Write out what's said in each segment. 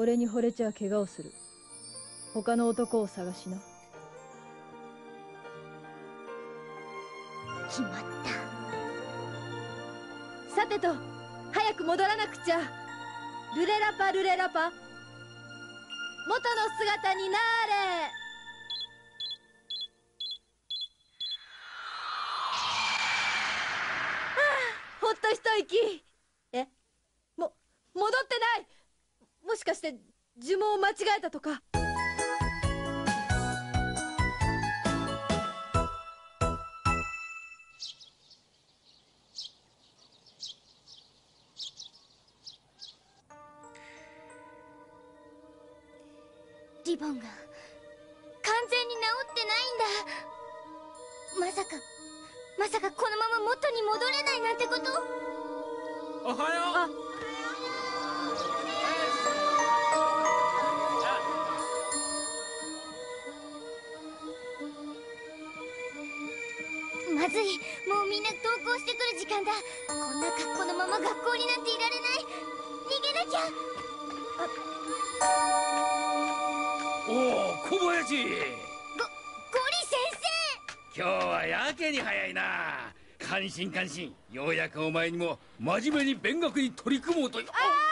俺に惚れちゃ怪我をする。他の男を探しな。決まった。さてと早く戻らなくちゃ。ルレラパルレラパ。元の姿になれああほっと一息えも戻ってないもしかして呪文を間違えたとか。まずいもうみんな登校してくる時間だ。こんな格好のまま学校になんていられない。逃げなきゃ。おお小林。ゴゴリ先今日はやけに早いな。感心感心。ようやくお前にも真面目に勉学に取り組もうとああ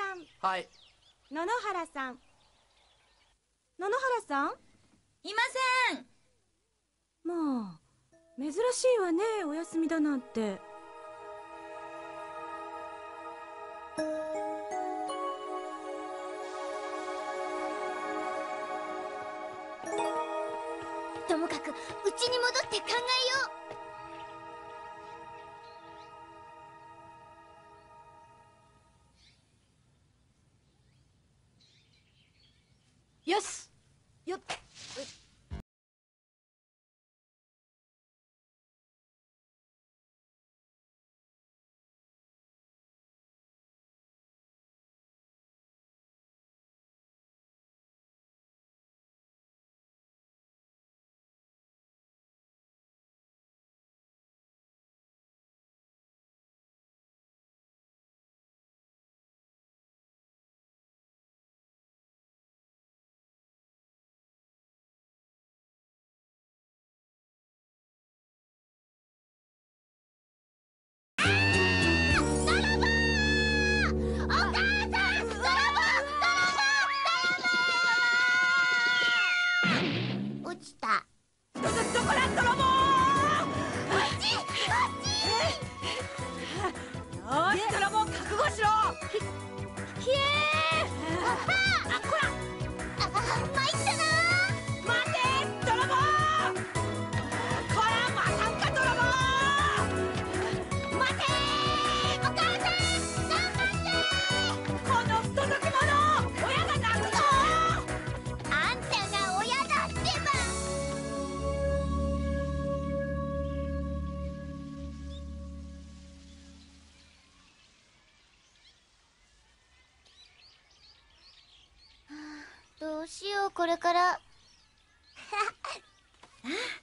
さん。はい。野々原さん。野々原さん？いません。まあ珍しいわねお休みだなんて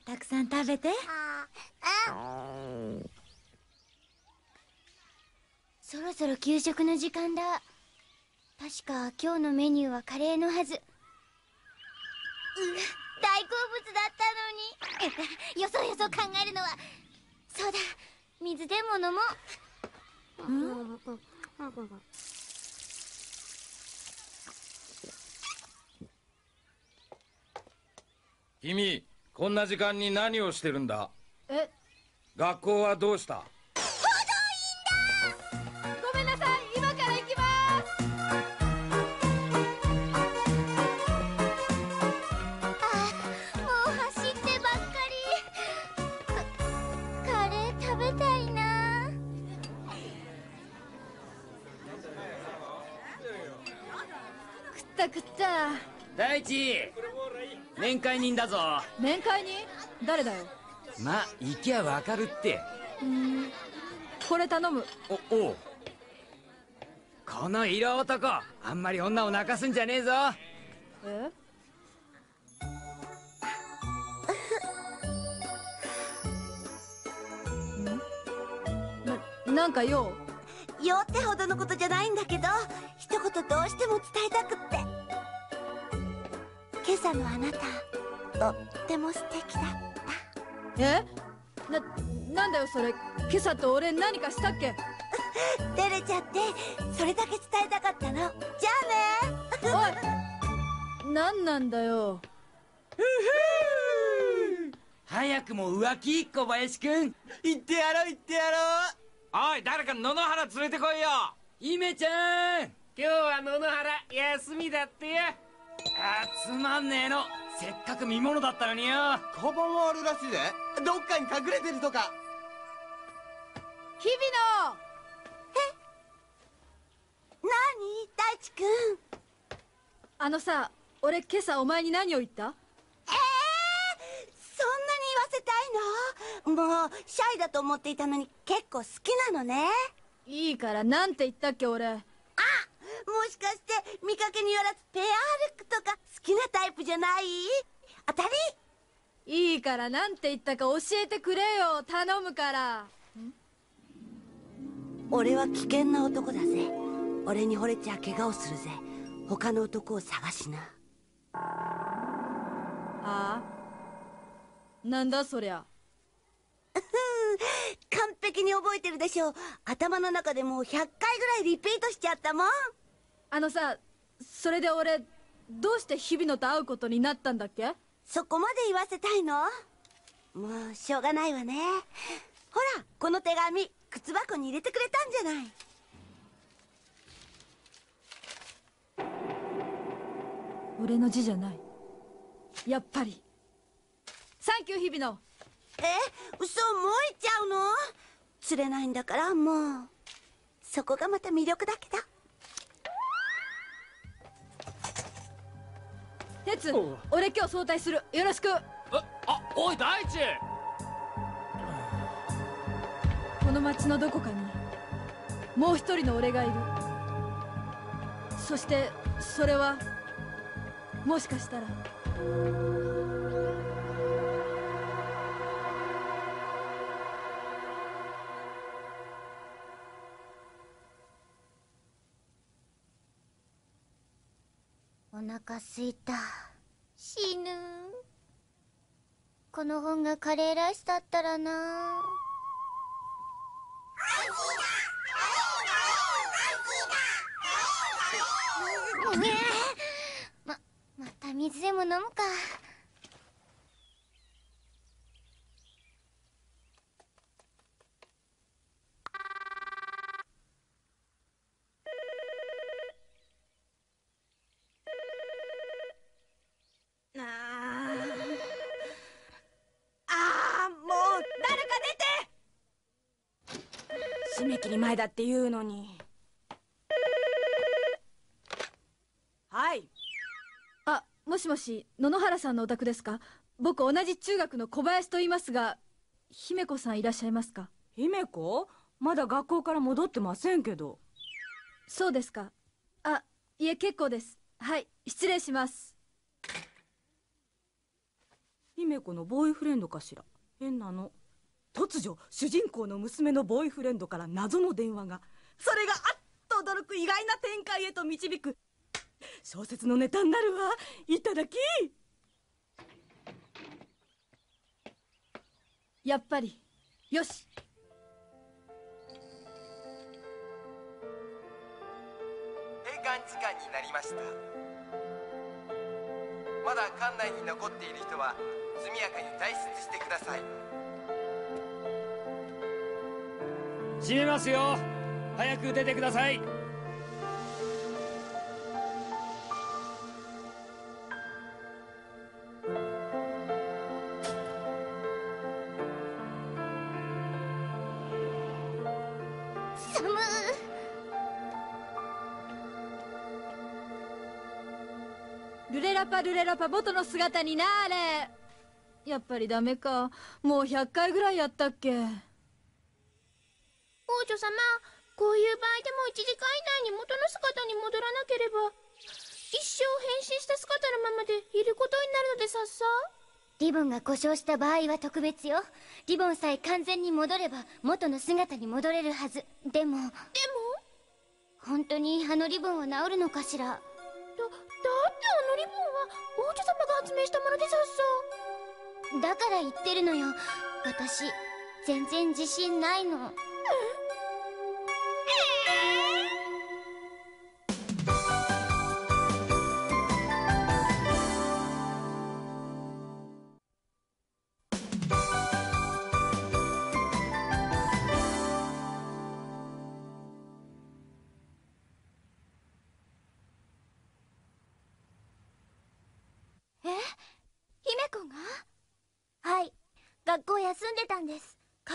たくさん食べて。そろそろ給食の時間だ。確か今日のメニューはカレーのはず。う大好物だったのに。よそよそ考えるのは。そうだ水でも飲もう。君こんな時間に何をしてるんだ？え？学校はどうした？ごめんなさい今から行きます。あもう走ってばっかり。カカレー食べたいな。食った食った。大地面会人だぞ。面会に誰だよ？まあ行きゃわかるって。これ頼む。おおう。この色男。あんまり女を泣かすんじゃねえぞ。え？ん？ななんか用？用ってほどのことじゃないんだけど一言どうしても伝えたくって今朝のあなたとっても素敵だった。え？ななんだよそれ。今朝と俺何かしたっけ？照れちゃってそれだけ伝えたかったの。じゃあね。おい。何なんだよ。早くも浮気小林くん。行ってやろう行ってやろう。おい誰か野々原連れてこいよ。姫ちゃん。今日は野々原休みだってよあつまんねえの。せっかく見物だったのによ。カバンはあるらしいぜ。どっかに隠れてるとか。日々の何？大地くん。あのさ俺今朝お前に何を言った？ええー、そんなに言わせたいの？もうシャイだと思っていたのに結構好きなのね。いいからなんて言ったっけ俺。あもしかして見かけによらずペアルックとか好きなタイプじゃない？当たり？いいからなんて言ったか教えてくれよ頼むから。俺は危険な男だぜ。俺に惚れちゃ怪我をするぜ。他の男を探しな。ああ？なんだそりゃ。完璧に覚えてるでしょ。頭の中でもう100回ぐらいリピートしちゃったもんあのさそれで俺どうして日々野と会うことになったんだっけ？そこまで言わせたいの？もうしょうがないわね。ほらこの手紙靴箱に入れてくれたんじゃない。俺の字じゃない。やっぱり。サンキュー日々野え？嘘もう行っちゃうの？釣れないんだからもう。そこがまた魅力だけど鉄俺今日早退する。よろしく。ああおい大地！この町のどこかにもう一人の俺がいる。そしてそれはもしかしたらお腹すいた。死ぬ。この本がカレーライスだったらな。ままた水でも飲むかあーあーもう誰か出て締め切り前だって言うのに。はい。あもしもし野々原さんのお宅ですか？僕同じ中学の小林と言いますが姫子さんいらっしゃいますか？姫子？まだ学校から戻ってませんけど。そうですか。あいえ結構です。はい失礼します。姫子のボーイフレンドかしら？変なの突如主人公の娘のボーイフレンドから謎の電話が。それがあっと驚く意外な展開へと導く。小説のネタになるわ。いただき。やっぱり。よし。閉館時間になりました。まだ館内に残っている人は速やかに退出してください。閉めますよ。早く出てください。ルレラパルレラパ元の姿になれ。やっぱりダメか。もう100回ぐらいやったっけ。様こういう場合でも1時間以内に元の姿に戻らなければ一生変身した姿のままでいることになるのでさっさ。リボンが故障した場合は特別よ。リボンさえ完全に戻れば元の姿に戻れるはず。でもでも？本当にあのリボンは治るのかしら？だだってあのリボンは王女様が発明したものでさっさ。だから言ってるのよ。私全然自信ないの。え？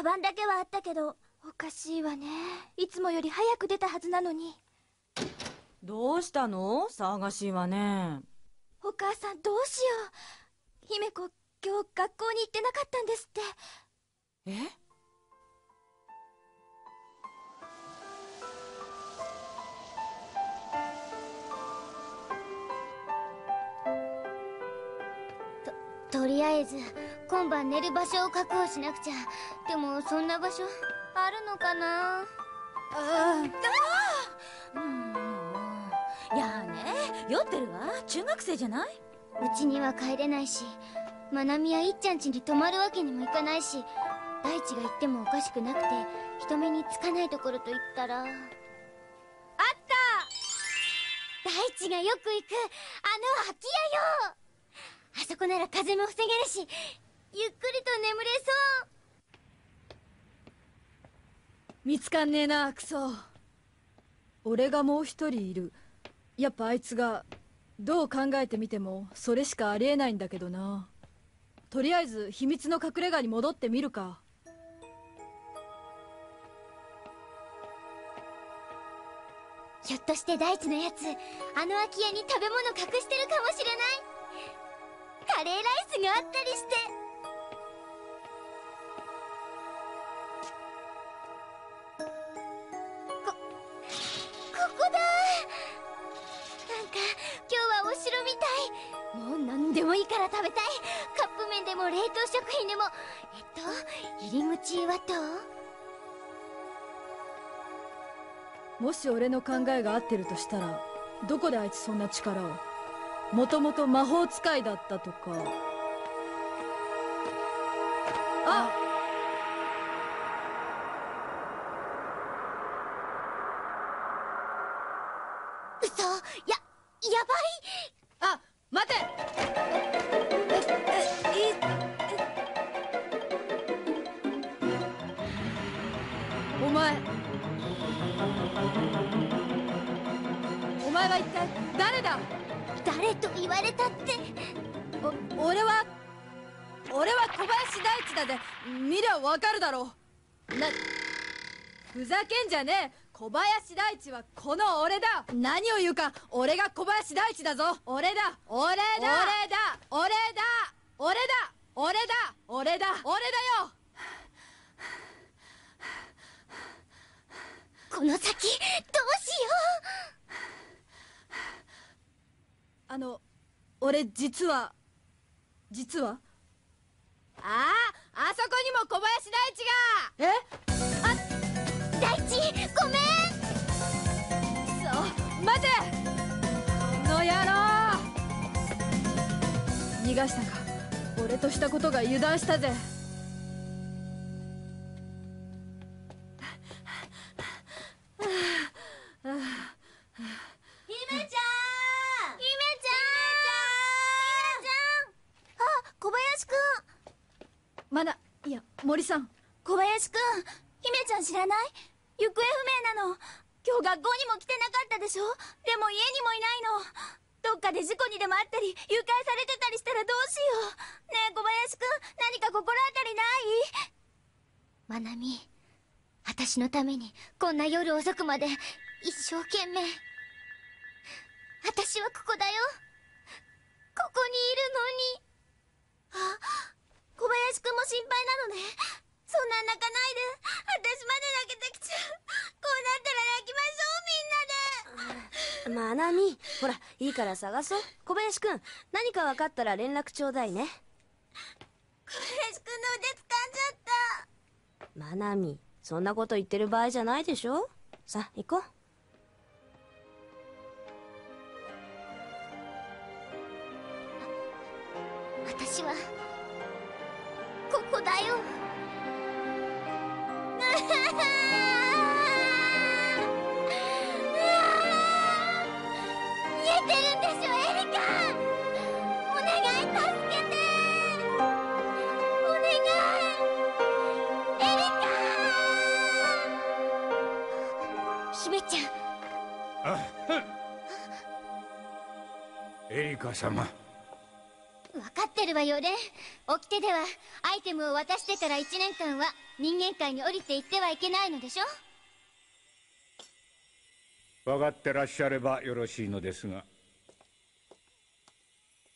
カバンだけはあったけどおかしいわね。いつもより早く出たはずなのに。どうしたの？騒がしいわね。お母さんどうしよう。姫子今日学校に行ってなかったんですって。え？とりあえず今晩寝る場所を確保しなくちゃ。でもそんな場所あるのかな？ああうんいやあね酔ってるわ。中学生じゃない？うちには帰れないしまなみやいっちゃん家に泊まるわけにもいかないし大地が行ってもおかしくなくて人目につかないところと言ったら。あった！大地がよく行くあの空き家よあそこなら風も防げるしゆっくりと眠れそう。見つかんねえなクソ。俺がもう一人いる。やっぱあいつがどう考えてみてもそれしかありえないんだけどな。とりあえず秘密の隠れ家に戻ってみるか。ひょっとして大地のやつあの空き家に食べ物隠してるかもしれない？カレーライスがあったりして。こここだ。なんか今日はお城みたい。もう何でもいいから食べたい。カップ麺でも冷凍食品でも。えっと入り口はともし俺の考えが合ってるとしたらどこであいつそんな力を？もともと魔法使いだったとか。あっ誰と言われたって。お俺は俺は小林大地だで見りゃわかるだろう。なふざけんじゃねえ。小林大地はこの俺だ。何を言うか俺が小林大地だぞ。俺だ。俺だ。俺だ。俺だ。俺だ。俺だ。俺だ。俺だよ。この先どうしよあの俺実は実は？あああそこにも小林大地が。え？う大地ごめん。そう待て。この野郎。逃がしたか。俺としたことが油断したぜまなみ私のためにこんな夜遅くまで一生懸命。私はここだよ。ここにいるのに。あ小林くんも心配なのね。そんな泣かないで。私まで泣けてきちゃう。こうなったらまなみほらいいから探そう。小林くん何か分かったら連絡ちょうだいね。小林くんの腕掴んじゃったまなみそんなこと言ってる場合じゃないでしょ？さあ行こう。私はここだよ。エリカ様。分かってるわよね。掟ではアイテムを渡してから1年間は人間界に降りていってはいけないのでしょ？分かってらっしゃればよろしいのですが。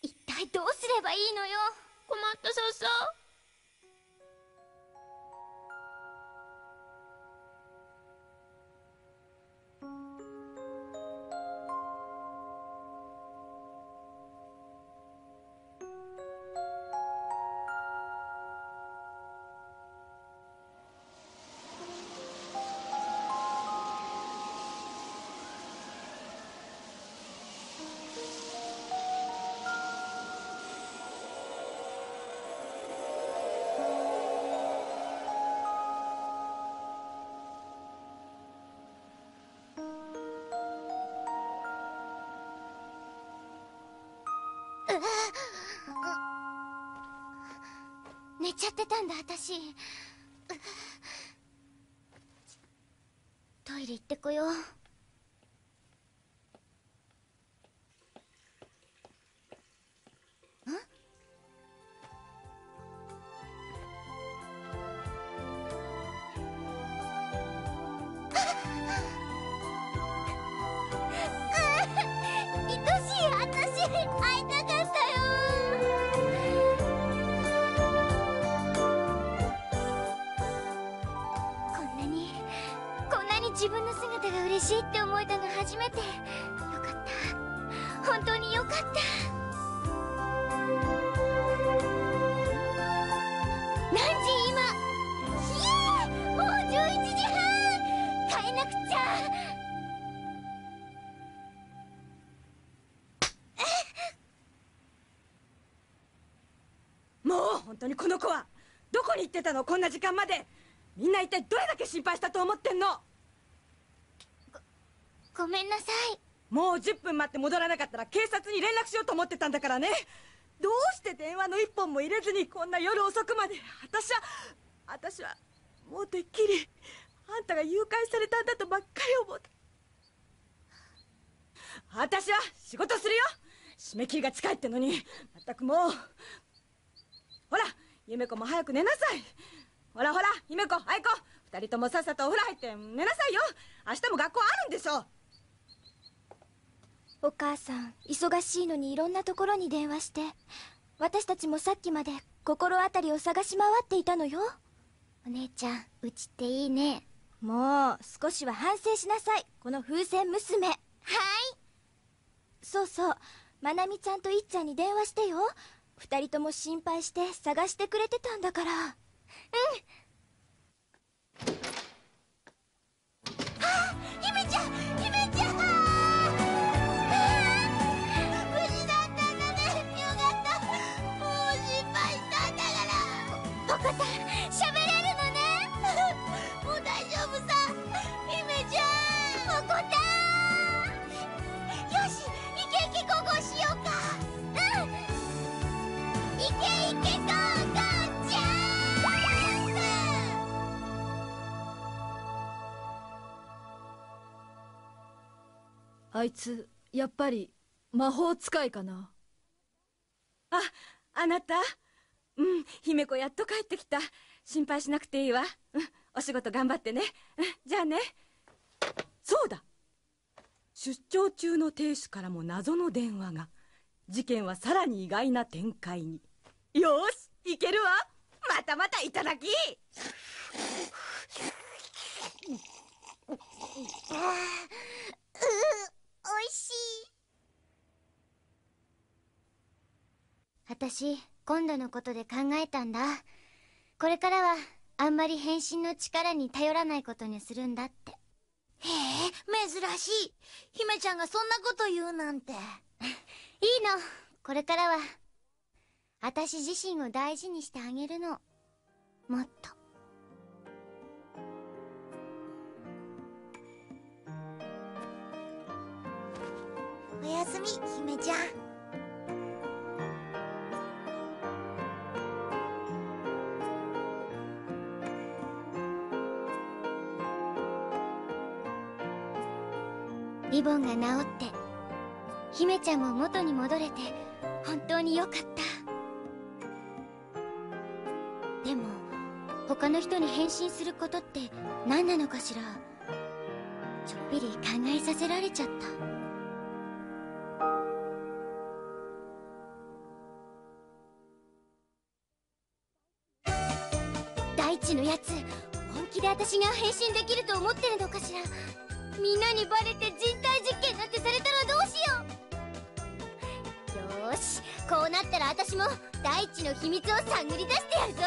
一体どうすればいいのよ？困ったそうちゃってたんだ私。トイレ行ってこよう。自分の姿が嬉しいって思えたの初めて。よかった。本当によかった。何時今。もう11時半。もう本当にこの子は。どこに行ってたの？こんな時間まで。みんな一体どれだけ心配したと思ってんの？ごめんなさい。もう10分待って戻らなかったら警察に連絡しようと思ってたんだからね。どうして電話の一本も入れずにこんな夜遅くまで。私は私はもうてっきりあんたが誘拐されたんだとばっかり思って私は仕事するよ。締め切りが近いってのに。まったくもう。ほら夢子も早く寝なさい。ほらほら夢子愛子。二人ともさっさとお風呂入って寝なさいよ。明日も学校あるんでしょ。お母さん忙しいのにいろんなところに電話して私たちもさっきまで心当たりを探し回っていたのよ。お姉ちゃんうちっていいね。もう少しは反省しなさい。この風船娘。はい。そうそう。まなみちゃんといっちゃんに電話してよ。二人とも心配して探してくれてたんだから。うん。あ姫ちゃんあいつやっぱり魔法使いかな。ああなた？うん姫子やっと帰ってきた。心配しなくていいわ。うんお仕事頑張ってね。うんじゃあね。そうだ。出張中の亭主からも謎の電話が。事件はさらに意外な展開に。よーしいけるわ。またまたいただき。う おいしい。私今度のことで考えたんだ。これからはあんまり変身の力に頼らないことにするんだって。へえ珍しい。姫ちゃんがそんなこと言うなんて。いいの。これからは私自身を大事にしてあげるの。もっと。おやすみ姫ちゃん。リボンが治って姫ちゃんも元に戻れて本当によかった。でも他の人に変身することって何なのかしら。ちょっぴり考えさせられちゃった。思ってるのかしら？みんなにバレて人体実験なんてされたらどうしよう？よしこうなったら私も大地の秘密を探り出してやるぞ。